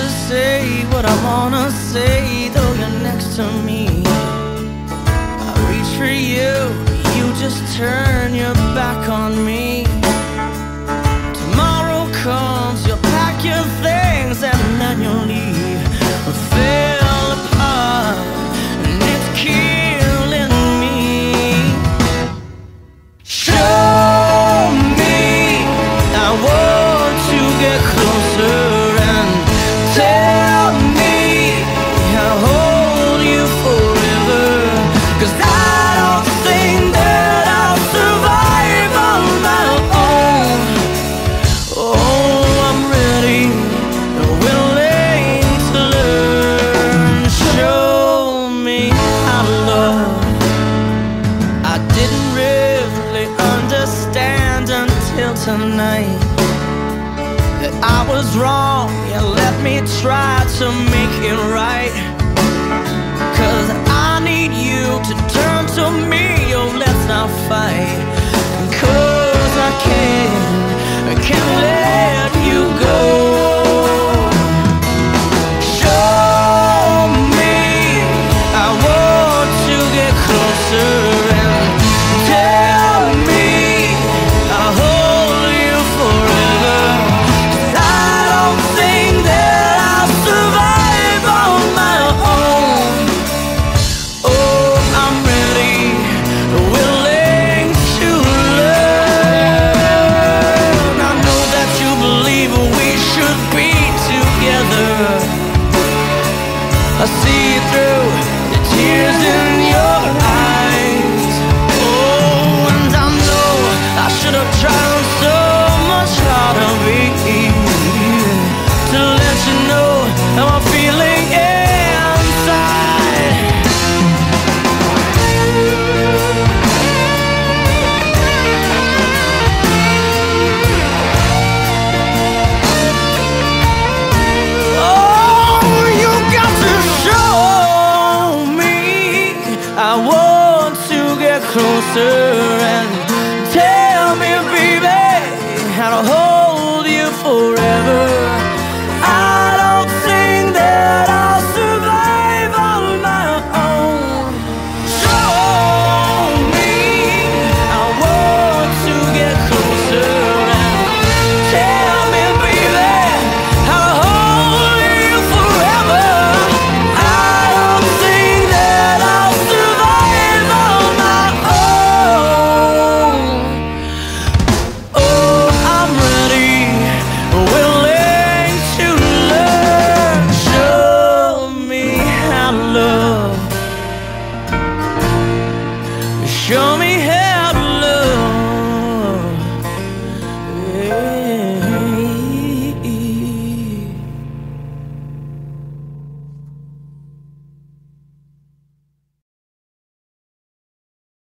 to say what I wanna say Though you're next to me. I reach for you You just turn your back on me. tonight that I was wrong. Yeah, let me try to make it right. Cause I need you to turn to me. Oh, let's not fight. Cause I can't, I can't let you go. I see closer